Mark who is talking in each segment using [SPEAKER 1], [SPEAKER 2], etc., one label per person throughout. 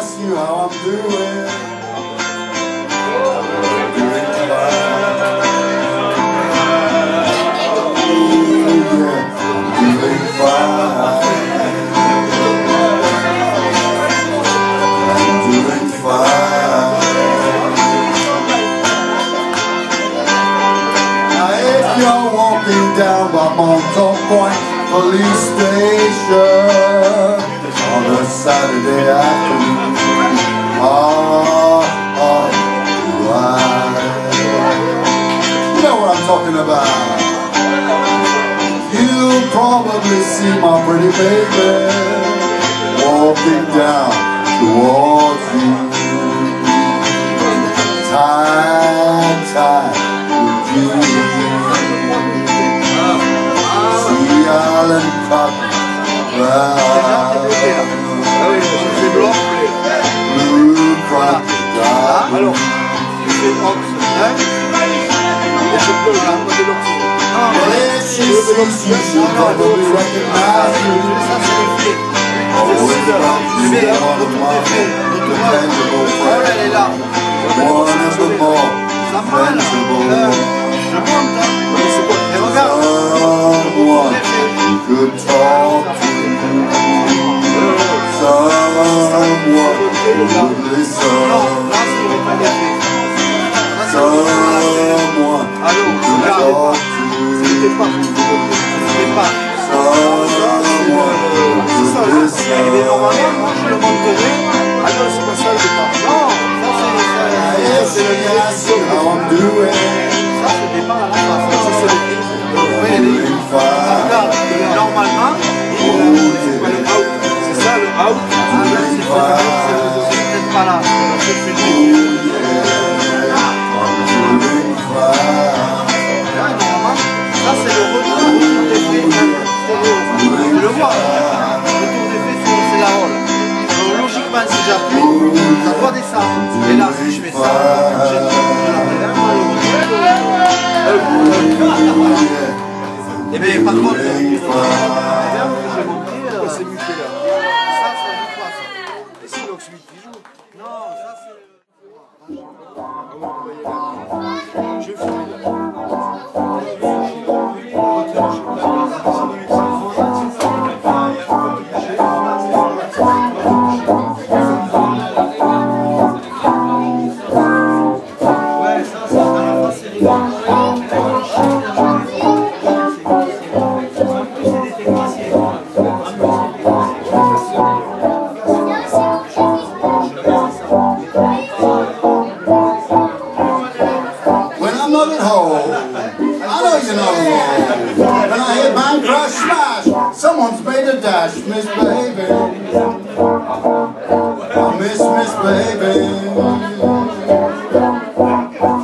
[SPEAKER 1] ask you how I'm doing. Doing fine. Doing fine. You're walking down by Montauk Point Police Station on a Saturday afternoon, baby walking down towards you. Tie, tie, with you. Sea Island cotton, brown,
[SPEAKER 2] C'est blanc.
[SPEAKER 1] blue crocodile.
[SPEAKER 2] Alors, tu Ox 9 et c'est bleu là, de l'Ox.
[SPEAKER 1] Listen, I'm stressed, you probably recognize me. You, Someone you could talk to. Someone listen.
[SPEAKER 2] C'était Eh bien, par contre,
[SPEAKER 1] fine.
[SPEAKER 2] c'est muté là. Ça, ça joue pas ça. Et c'est l'Ox 8 qui joue. Non, ça c'est. Je vais filmer là.
[SPEAKER 1] I know you're not alone. When I hear bang, crash, smash, someone's made a dash, Baby. I miss Baby.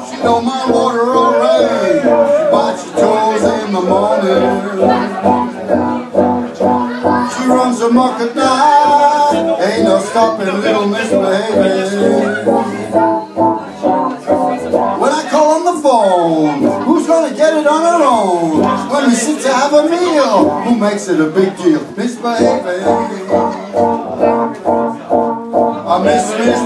[SPEAKER 1] She don't mind water or rain, she bites toes in the morning. She runs amok at night, ain't no stopping little Miss to have a meal, who makes it a big deal? Miss Baby. I miss Miss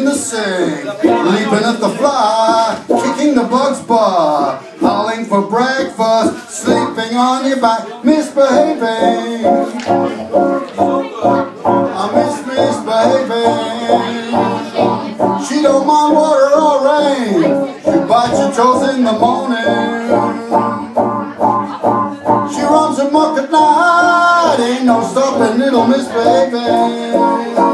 [SPEAKER 1] in the sink, leaping at the fly, kicking the bug's butt, howling for breakfast, sleeping on your back, misbehaving. I miss misbehaving. She don't mind water or rain. She bites your toes in the morning. She runs amok at night. Ain't no stopping little misbehaving.